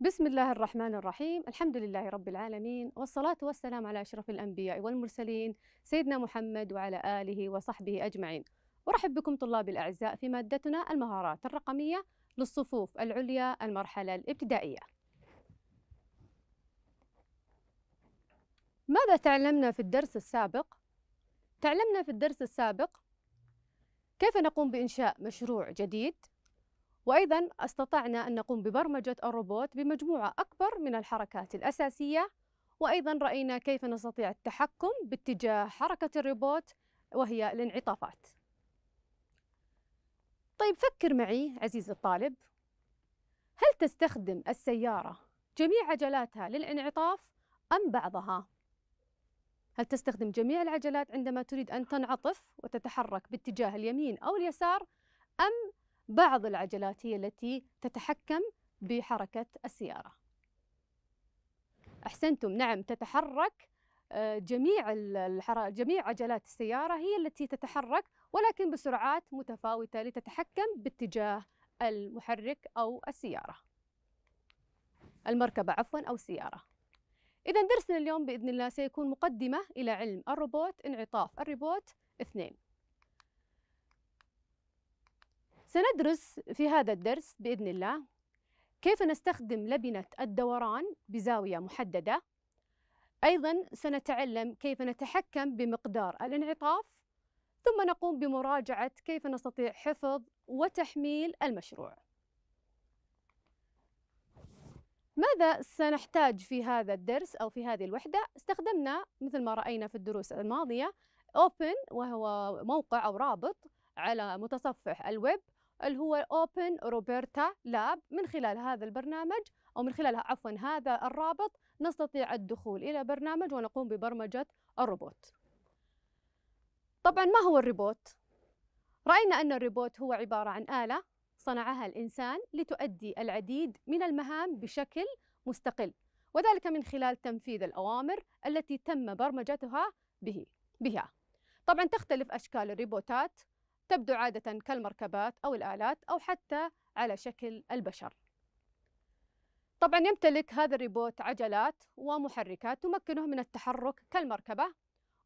بسم الله الرحمن الرحيم. الحمد لله رب العالمين والصلاة والسلام على أشرف الأنبياء والمرسلين سيدنا محمد وعلى آله وصحبه أجمعين. أرحب بكم طلاب الأعزاء في مادتنا المهارات الرقمية للصفوف العليا المرحلة الابتدائية. ماذا تعلمنا في الدرس السابق؟ تعلمنا في الدرس السابق كيف نقوم بإنشاء مشروع جديد؟ وأيضا استطعنا أن نقوم ببرمجة الروبوت بمجموعة أكبر من الحركات الأساسية. وأيضا رأينا كيف نستطيع التحكم باتجاه حركة الروبوت وهي الانعطافات. طيب فكر معي عزيزي الطالب. هل تستخدم السيارة جميع عجلاتها للانعطاف أم بعضها؟ هل تستخدم جميع العجلات عندما تريد أن تنعطف وتتحرك باتجاه اليمين أو اليسار أم بعض العجلات هي التي تتحكم بحركة السيارة. أحسنتم. نعم تتحرك آه، جميع جميع عجلات السيارة هي التي تتحرك ولكن بسرعات متفاوتة لتتحكم باتجاه المحرك أو السيارة. المركبة عفوا أو السيارة. إذا درسنا اليوم بإذن الله سيكون مقدمة إلى علم الروبوت انعطاف الروبوت اثنين. سندرس في هذا الدرس بإذن الله كيف نستخدم لبنة الدوران بزاوية محددة أيضا سنتعلم كيف نتحكم بمقدار الانعطاف ثم نقوم بمراجعة كيف نستطيع حفظ وتحميل المشروع ماذا سنحتاج في هذا الدرس أو في هذه الوحدة؟ استخدمنا مثل ما رأينا في الدروس الماضية Open وهو موقع أو رابط على متصفح الويب اللي هو Open Roberta Lab من خلال هذا البرنامج أو من خلال عفوا هذا الرابط نستطيع الدخول إلى برنامج ونقوم ببرمجة الروبوت طبعا ما هو الروبوت؟ رأينا أن الروبوت هو عبارة عن آلة صنعها الإنسان لتؤدي العديد من المهام بشكل مستقل وذلك من خلال تنفيذ الأوامر التي تم برمجتها به بها طبعا تختلف أشكال الروبوتات تبدو عادة كالمركبات أو الآلات أو حتى على شكل البشر. طبعا يمتلك هذا الريبوت عجلات ومحركات تمكنه من التحرك كالمركبة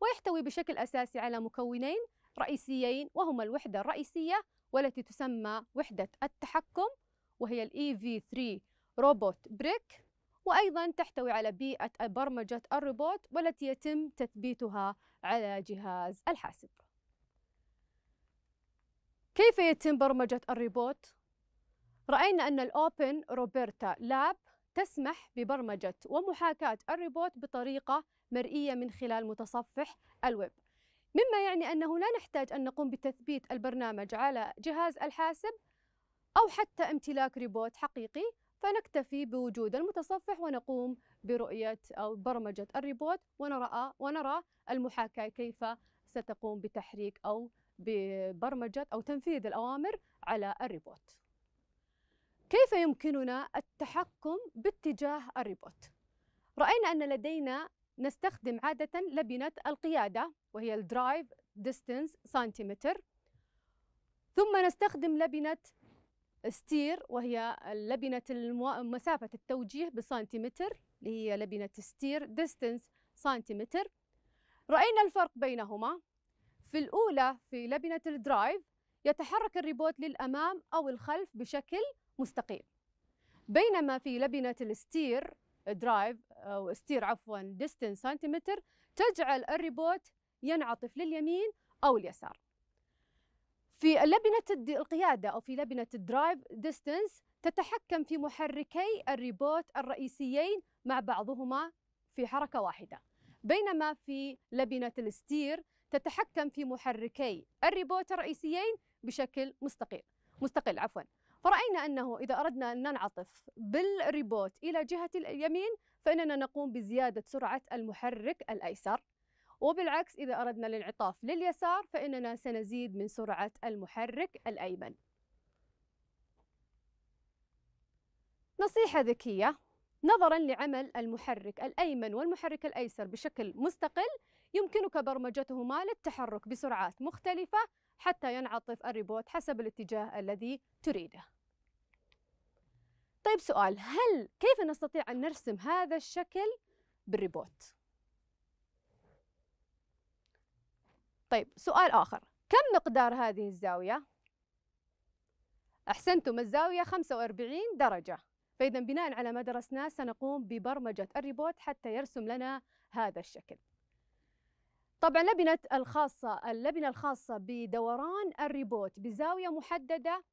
ويحتوي بشكل أساسي على مكونين رئيسيين وهما الوحدة الرئيسية والتي تسمى وحدة التحكم وهي ال EV3 robot brick وأيضا تحتوي على بيئة برمجة الروبوت والتي يتم تثبيتها على جهاز الحاسب. كيف يتم برمجة الريبوت؟ رأينا أن ال Open Roberta Lab تسمح ببرمجة ومحاكاة الريبوت بطريقة مرئية من خلال متصفح الويب مما يعني أنه لا نحتاج أن نقوم بتثبيت البرنامج على جهاز الحاسب أو حتى امتلاك ريبوت حقيقي فنكتفي بوجود المتصفح ونقوم برؤية أو برمجة الريبوت ونرى ونرى المحاكاة كيف ستقوم بتحريك أو ببرمجة أو تنفيذ الأوامر على الريبوت. كيف يمكننا التحكم باتجاه الريبوت؟ رأينا أن لدينا نستخدم عادة لبنة القيادة وهي ال drive distance centimeter ثم نستخدم لبنة steer وهي لبنة مسافة التوجيه بسنتيمتر اللي هي لبنة steer distance centimeter رأينا الفرق بينهما. في الأولى في لبنة ال drive يتحرك الريبوت للأمام أو الخلف بشكل مستقيم. بينما في لبنة ال steer drive أو steer عفوا distance centimeter تجعل الريبوت ينعطف لليمين أو اليسار. في لبنة القيادة أو في لبنة ال drive distance تتحكم في محركي الريبوت الرئيسيين مع بعضهما في حركة واحدة. بينما في لبنة ال steer تتحكم في محركي الريبوت الرئيسيين بشكل مستقل مستقل عفوا. فرأينا أنه إذا أردنا أن ننعطف بالريبوت إلى جهة اليمين فإننا نقوم بزيادة سرعة المحرك الأيسر. وبالعكس إذا أردنا الانعطاف لليسار فإننا سنزيد من سرعة المحرك الأيمن. نصيحة ذكية. نظرا لعمل المحرك الأيمن والمحرك الأيسر بشكل مستقل يمكنك برمجتهما للتحرك بسرعات مختلفة حتى ينعطف الريبوت حسب الاتجاه الذي تريده. طيب سؤال هل كيف نستطيع أن نرسم هذا الشكل بالريبوت؟ طيب سؤال آخر كم مقدار هذه الزاوية؟ أحسنتم الزاوية 45 درجة. فإذا بناء على ما درسناه سنقوم ببرمجة الريبوت حتى يرسم لنا هذا الشكل. طبعا لبنة الخاصة اللبنة الخاصة بدوران الريبوت بزاوية محددة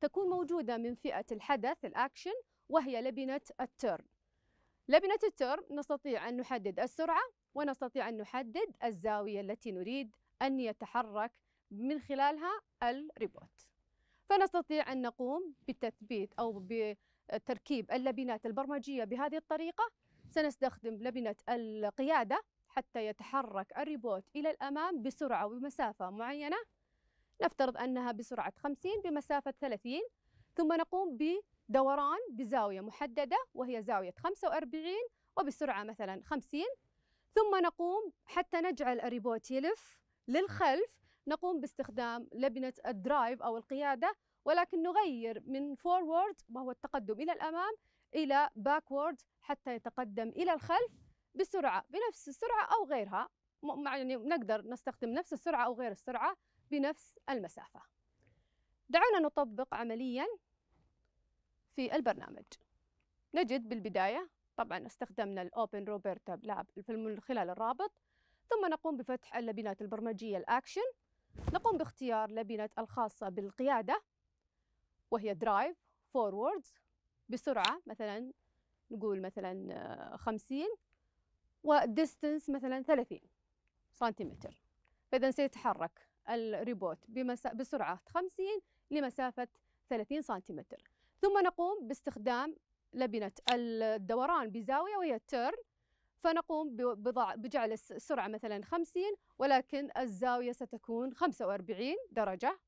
تكون موجودة من فئة الحدث الأكشن وهي لبنة ال turn لبنة ال turn نستطيع أن نحدد السرعة ونستطيع أن نحدد الزاوية التي نريد أن يتحرك من خلالها الريبوت. فنستطيع أن نقوم بتثبيت أو بتركيب اللبنات البرمجية بهذه الطريقة. سنستخدم لبنة القيادة حتى يتحرك الريبوت إلى الأمام بسرعة وبمسافة معينة. نفترض أنها بسرعة 50 بمسافة 30 ثم نقوم بدوران بزاوية محددة وهي زاوية 45 وبسرعة مثلا 50 ثم نقوم حتى نجعل الريبوت يلف للخلف. نقوم باستخدام لبنة ال drive أو القيادة ولكن نغير من forward وهو التقدم إلى الأمام إلى backward حتى يتقدم إلى الخلف. بسرعة بنفس السرعة أو غيرها. يعني نقدر نستخدم نفس السرعة أو غير السرعة بنفس المسافة. دعونا نطبق عمليا في البرنامج. نجد بالبداية طبعا استخدمنا ال Open Roberta Lab من خلال الرابط ثم نقوم بفتح اللبنات البرمجية الأكشن نقوم باختيار لبنة الخاصة بالقيادة وهي drive forwards بسرعة مثلا نقول مثلا خمسين. و distance مثلا 30 سنتيمتر. فإذا سيتحرك الريبوت بسرعة 50 لمسافة 30 سنتيمتر. ثم نقوم باستخدام لبنة الدوران بزاوية وهي ال turn فنقوم بجعل السرعة مثلا 50 ولكن الزاوية ستكون 45 درجة.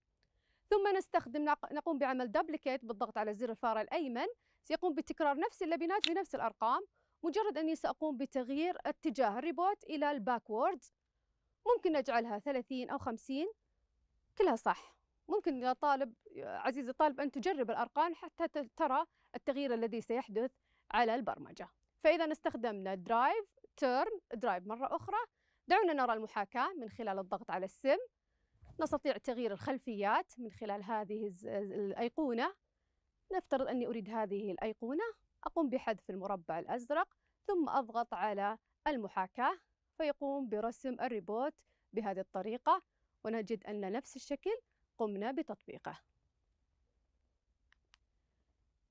ثم نستخدم نقوم بعمل duplicate بالضغط على زر الفار الأيمن. سيقوم بتكرار نفس اللبنات بنفس الأرقام. مجرد أني سأقوم بتغيير اتجاه الريبوت إلى ال backwards ممكن نجعلها 30 أو 50 كلها صح. ممكن يا طالب عزيزي الطالب أن تجرب الأرقام حتى ترى التغيير الذي سيحدث على البرمجة. فإذا استخدمنا drive turn drive مرة أخرى. دعونا نرى المحاكاة من خلال الضغط على السم. نستطيع تغيير الخلفيات من خلال هذه الأيقونة. نفترض أني أريد هذه الأيقونة. أقوم بحذف المربع الأزرق ثم أضغط على المحاكاة فيقوم برسم الريبوت بهذه الطريقة. ونجد أن نفس الشكل قمنا بتطبيقه.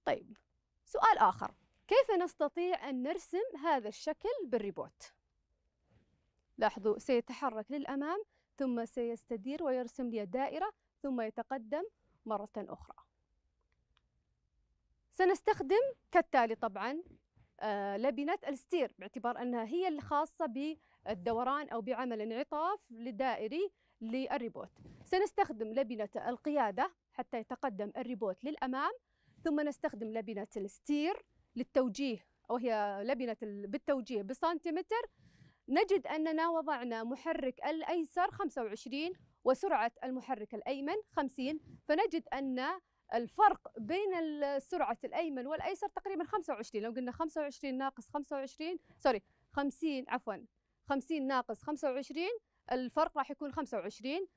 طيب سؤال آخر. كيف نستطيع أن نرسم هذا الشكل بالريبوت؟ لاحظوا سيتحرك للأمام ثم سيستدير ويرسم لي دائرة ثم يتقدم مرة أخرى. سنستخدم كالتالي طبعا آه لبنة ال steer باعتبار أنها هي الخاصة بالدوران أو بعمل انعطاف لدائري للريبوت. سنستخدم لبنة القيادة حتى يتقدم الريبوت للأمام ثم نستخدم لبنة ال steer للتوجيه أو هي لبنة بالتوجيه بسنتيمتر. نجد أننا وضعنا محرك الأيسر 25 وسرعة المحرك الأيمن 50 فنجد أن الفرق بين سرعة الأيمن والأيسر تقريبا 25 لو قلنا 25 ناقص 25 sorry 50 عفوا 50 ناقص 25 الفرق راح يكون 25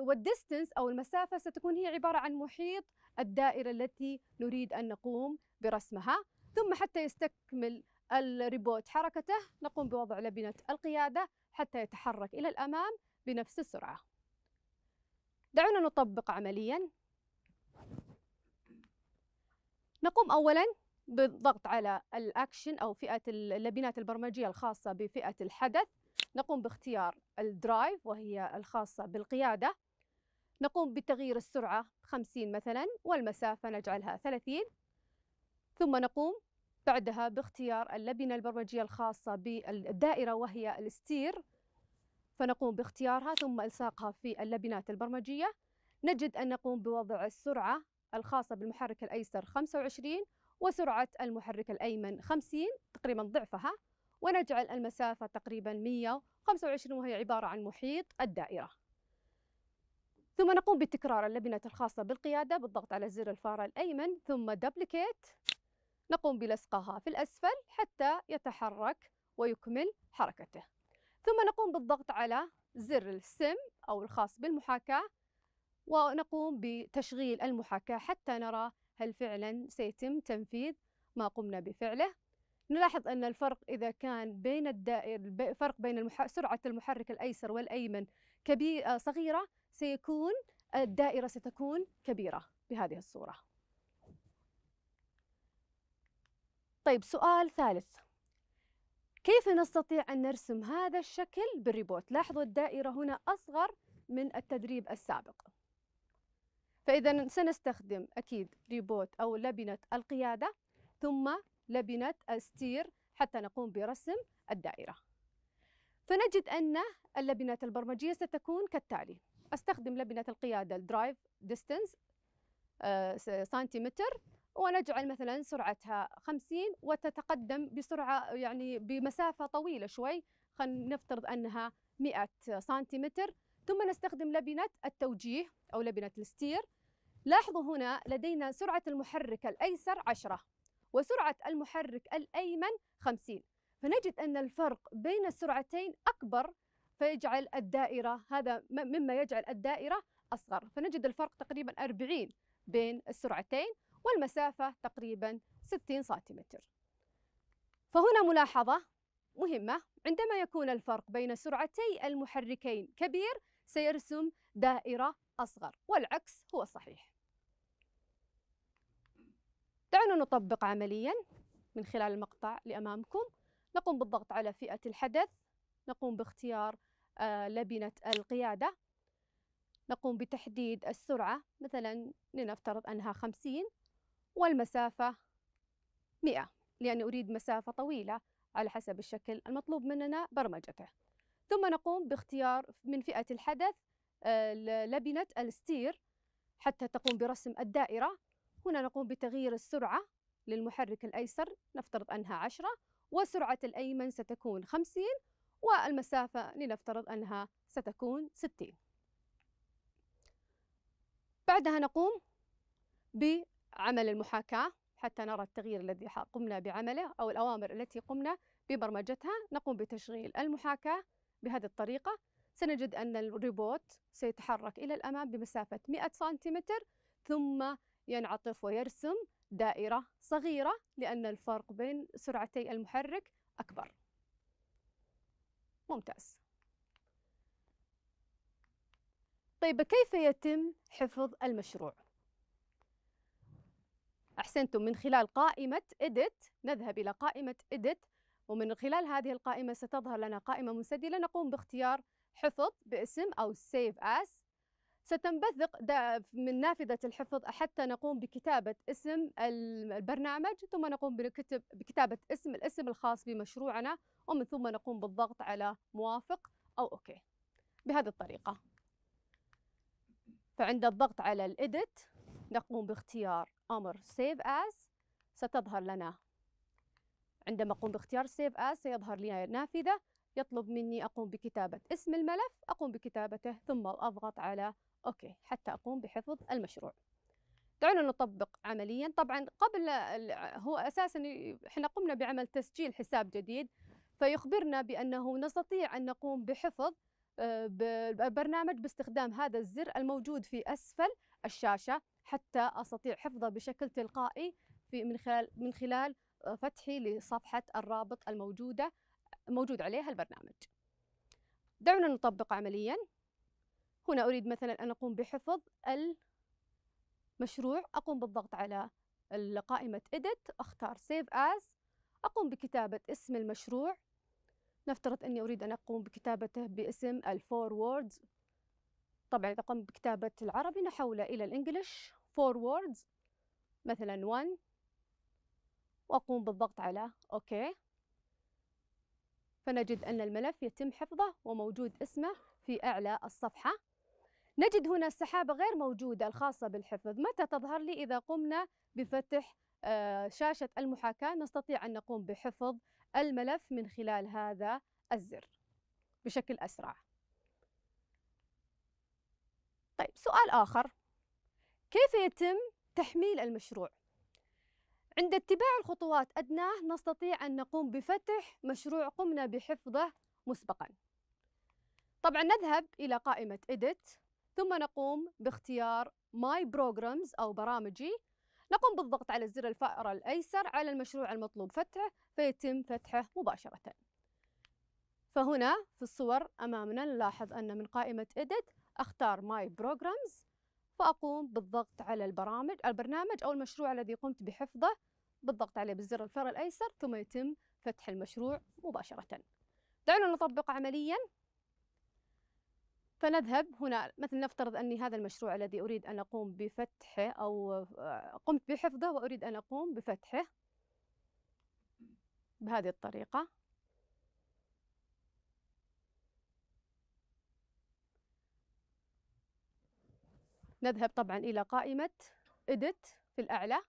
وال distance أو المسافة ستكون هي عبارة عن محيط الدائرة التي نريد أن نقوم برسمها. ثم حتى يستكمل الريبوت حركته نقوم بوضع لبنة القيادة حتى يتحرك إلى الأمام بنفس السرعة. دعونا نطبق عمليا. نقوم أولا بالضغط على الأكشن أو فئة اللبنات البرمجية الخاصة بفئة الحدث. نقوم باختيار ال drive وهي الخاصة بالقيادة. نقوم بتغيير السرعة 50 مثلا والمسافة نجعلها 30 ثم نقوم بعدها باختيار اللبنة البرمجية الخاصة بالدائرة وهي الستير فنقوم باختيارها ثم إلصاقها في اللبنات البرمجية. نجد أن نقوم بوضع السرعة الخاصة بالمحرك الأيسر 25 وسرعة المحرك الأيمن 50 تقريبا ضعفها ونجعل المسافة تقريبا 125 وهي عبارة عن محيط الدائرة. ثم نقوم بتكرار اللبنة الخاصة بالقيادة بالضغط على زر الفارة الأيمن ثم دبليكيت نقوم بلصقها في الأسفل حتى يتحرك ويكمل حركته. ثم نقوم بالضغط على زر السم أو الخاص بالمحاكاة ونقوم بتشغيل المحاكاة حتى نرى هل فعلا سيتم تنفيذ ما قمنا بفعله. نلاحظ أن الفرق إذا كان بين الدائر فرق بين المح... سرعة المحرك الأيسر والأيمن كبير آه، صغيرة سيكون الدائرة ستكون كبيرة بهذه الصورة. طيب سؤال ثالث. كيف نستطيع أن نرسم هذا الشكل بالريبوت؟ لاحظوا الدائرة هنا أصغر من التدريب السابق. فإذا سنستخدم أكيد ريبوت أو لبنة القيادة ثم لبنة ال steer حتى نقوم برسم الدائرة. فنجد أن اللبنات البرمجية ستكون كالتالي أستخدم لبنة القيادة ال drive distance سنتيمتر ونجعل مثلا سرعتها 50 وتتقدم بسرعة يعني بمسافة طويلة شوي. خلينا نفترض أنها 100 سنتيمتر. ثم نستخدم لبنة التوجيه أو لبنة ال steer. لاحظوا هنا لدينا سرعة المحرك الأيسر 10 وسرعة المحرك الأيمن 50 فنجد أن الفرق بين السرعتين أكبر فيجعل الدائرة هذا مما يجعل الدائرة أصغر. فنجد الفرق تقريبا 40 بين السرعتين والمسافة تقريبا 60 سنتيمتر. فهنا ملاحظة مهمة. عندما يكون الفرق بين سرعتي المحركين كبير سيرسم دائرة أصغر والعكس هو الصحيح دعونا نطبق عمليا من خلال المقطع لأمامكم. نقوم بالضغط على فئة الحدث. نقوم باختيار آه، لبنة القيادة. نقوم بتحديد السرعة مثلا لنفترض أنها 50 والمسافة 100 لأني أريد مسافة طويلة على حسب الشكل المطلوب مننا برمجته. ثم نقوم باختيار من فئة الحدث آه، لبنة الستير حتى تقوم برسم الدائرة. هنا نقوم بتغيير السرعة للمحرك الأيسر نفترض أنها 10 وسرعة الأيمن ستكون 50 والمسافة لنفترض أنها ستكون 60 بعدها نقوم بعمل المحاكاة حتى نرى التغيير الذي قمنا بعمله أو الأوامر التي قمنا ببرمجتها. نقوم بتشغيل المحاكاة بهذه الطريقة. سنجد أن الريبوت سيتحرك إلى الأمام بمسافة 100 سنتيمتر ثم ينعطف ويرسم دائرة صغيرة لأن الفرق بين سرعتي المحرك أكبر ممتاز طيب كيف يتم حفظ المشروع؟ أحسنتم من خلال قائمة edit نذهب إلى قائمة edit ومن خلال هذه القائمة ستظهر لنا قائمة منسدلة نقوم باختيار حفظ باسم أو save as ستنبثق من نافذة الحفظ حتى نقوم بكتابة اسم البرنامج ثم نقوم بكتب بكتابة اسم الاسم الخاص بمشروعنا ومن ثم نقوم بالضغط على موافق أو أوكي. بهذه الطريقة. فعند الضغط على الإديت نقوم باختيار أمر Save As ستظهر لنا. عندما أقوم باختيار Save As سيظهر لي نافذة يطلب مني أقوم بكتابة اسم الملف أقوم بكتابته ثم أضغط على أوكي حتى أقوم بحفظ المشروع. دعونا نطبق عمليا. طبعا قبل هو أساسا إحنا قمنا بعمل تسجيل حساب جديد فيخبرنا بأنه نستطيع أن نقوم بحفظ آه، باستخدام هذا الزر الموجود في أسفل الشاشة حتى أستطيع حفظه بشكل تلقائي في من خلال من خلال آه، فتحي لصفحة الرابط الموجودة موجود عليها البرنامج. دعونا نطبق عمليا. هنا أريد مثلا أن أقوم بحفظ المشروع أقوم بالضغط على قائمة Edit أختار Save As أقوم بكتابة اسم المشروع. نفترض أني أريد أن أقوم بكتابته باسم الفور ووردز طبعا إذا قمت بكتابة العربي نحوله إلى ال English words مثلا 1 وأقوم بالضغط على OK فنجد أن الملف يتم حفظه وموجود اسمه في أعلى الصفحة. نجد هنا السحابة غير موجودة الخاصة بالحفظ. متى تظهر لي إذا قمنا بفتح آه، شاشة المحاكاة؟ نستطيع أن نقوم بحفظ الملف من خلال هذا الزر بشكل أسرع. طيب سؤال آخر. كيف يتم تحميل المشروع؟ عند اتباع الخطوات أدناه نستطيع أن نقوم بفتح مشروع قمنا بحفظه مسبقا. طبعا نذهب إلى قائمة Edit ثم نقوم باختيار My Programs أو برامجي. نقوم بالضغط على زر الفأرة الأيسر على المشروع المطلوب فتحه فيتم فتحه مباشرة. فهنا في الصور أمامنا نلاحظ أن من قائمة Edit أختار My Programs فأقوم بالضغط على البرامج البرنامج أو المشروع الذي قمت بحفظه بالضغط عليه بالزر الفأرة الأيسر ثم يتم فتح المشروع مباشرة. دعونا نطبق عمليا. فنذهب هنا مثل نفترض أني هذا المشروع الذي أريد أن أقوم بفتحه أو قمت بحفظه وأريد أن أقوم بفتحه. بهذه الطريقة. نذهب طبعا إلى قائمة Edit في الأعلى.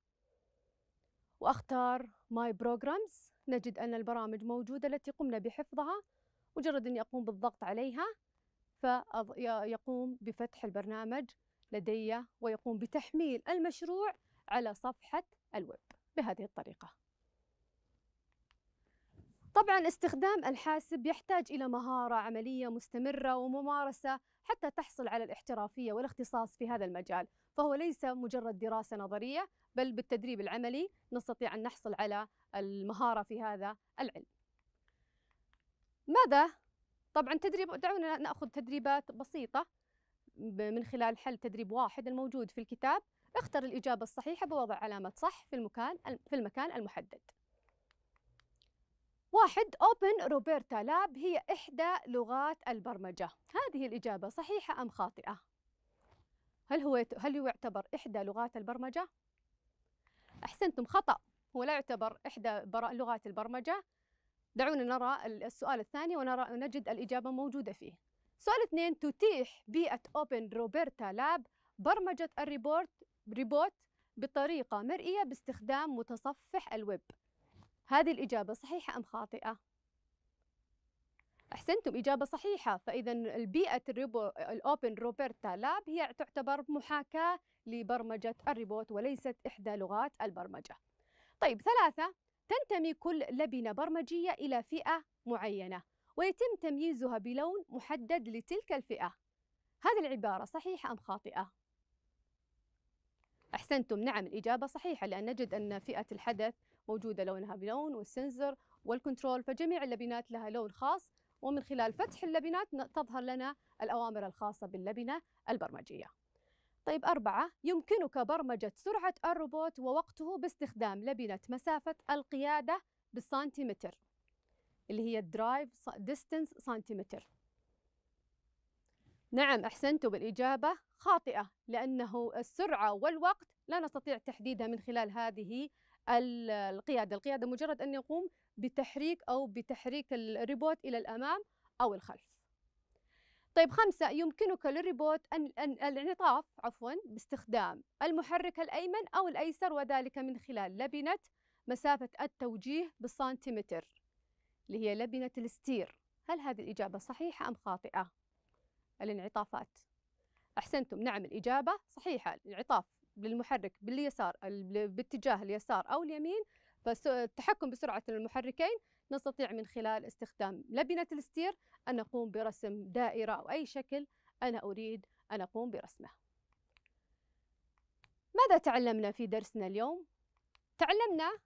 وأختار My Programs. نجد أن البرامج موجودة التي قمنا بحفظها. مجرد أني أقوم بالضغط عليها. فيقوم بفتح البرنامج لدي ويقوم بتحميل المشروع على صفحة الويب بهذه الطريقة. طبعا استخدام الحاسب يحتاج إلى مهارة عملية مستمرة وممارسة حتى تحصل على الاحترافية والاختصاص في هذا المجال فهو ليس مجرد دراسة نظرية بل بالتدريب العملي نستطيع أن نحصل على المهارة في هذا العلم. ماذا طبعا تدريب دعونا نأخذ تدريبات بسيطة من خلال حل تدريب واحد الموجود في الكتاب اختر الإجابة الصحيحة بوضع علامة صح في المكان في المكان المحدد. واحد أوبن روبرتا لاب هي إحدى لغات البرمجة. هذه الإجابة صحيحة أم خاطئة؟ هل هو هل هو يعتبر إحدى لغات البرمجة؟ أحسنتم خطأ، هو لا يعتبر إحدى لغات البرمجة دعونا نرى السؤال الثاني ونرى نجد الإجابة موجودة فيه. سؤال اثنين تتيح بيئة Open Roberta Lab برمجة الريبورت ريبوت بطريقة مرئية باستخدام متصفح الويب. هذه الإجابة صحيحة أم خاطئة؟ أحسنتم إجابة صحيحة. فإذا البيئة الريبو ال Open Roberta Lab هي تعتبر محاكاة لبرمجة الريبوت وليست إحدى لغات البرمجة. طيب ثلاثة تنتمي كل لبنة برمجية إلى فئة معينة ويتم تمييزها بلون محدد لتلك الفئة. هذه العبارة صحيحة أم خاطئة؟ أحسنتم. نعم الإجابة صحيحة لأن نجد أن فئة الحدث موجودة لونها بلون وال sensor وال control فجميع اللبنات لها لون خاص ومن خلال فتح اللبنات تظهر لنا الأوامر الخاصة باللبنة البرمجية. طيب أربعة يمكنك برمجة سرعة الروبوت ووقته باستخدام لبنة مسافة القيادة بالسنتيمتر اللي هي drive distance centimeter. نعم أحسنتم بالإجابة خاطئة لأنه السرعة والوقت لا نستطيع تحديدها من خلال هذه القيادة. القيادة مجرد أن يقوم بتحريك أو بتحريك الريبوت إلى الأمام أو الخلف. طيب خمسة يمكنك للريبوت أن, الانعطاف عفوا باستخدام المحرك الأيمن أو الأيسر وذلك من خلال لبنة مسافة التوجيه بالسنتيمتر اللي هي لبنة ال steer. هل هذه الإجابة صحيحة أم خاطئة؟ الانعطافات. أحسنتم. نعم الإجابة صحيحة. الانعطاف للمحرك باليسار باتجاه اليسار أو اليمين فالتحكم بسرعة المحركين نستطيع من خلال استخدام لبنة الستير أن نقوم برسم دائرة أو أي شكل أنا أريد أن أقوم برسمه ماذا تعلمنا في درسنا اليوم؟ تعلمنا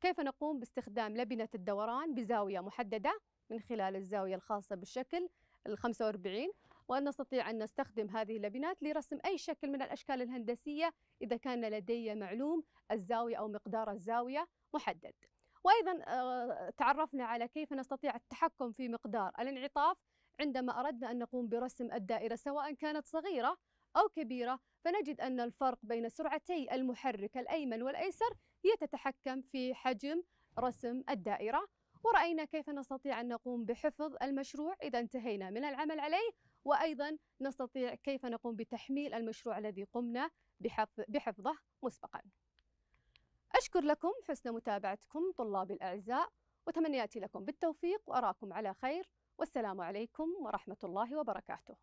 كيف نقوم باستخدام لبنة الدوران بزاوية محددة من خلال الزاوية الخاصة بالشكل ال 45 وأن نستطيع أن نستخدم هذه اللبنات لرسم أي شكل من الأشكال الهندسية إذا كان لدي معلوم الزاوية أو مقدار الزاوية محدد وأيضا آه، تعرفنا على كيف نستطيع التحكم في مقدار الانعطاف عندما أردنا أن نقوم برسم الدائرة سواء كانت صغيرة أو كبيرة. فنجد أن الفرق بين سرعتي المحرك الأيمن والأيسر هي تتحكم في حجم رسم الدائرة. ورأينا كيف نستطيع أن نقوم بحفظ المشروع إذا انتهينا من العمل عليه. وأيضا نستطيع كيف نقوم بتحميل المشروع الذي قمنا بحفظه مسبقاً. أشكر لكم حسن متابعتكم طلابي الأعزاء وتمنياتي لكم بالتوفيق وأراكم على خير والسلام عليكم ورحمة الله وبركاته.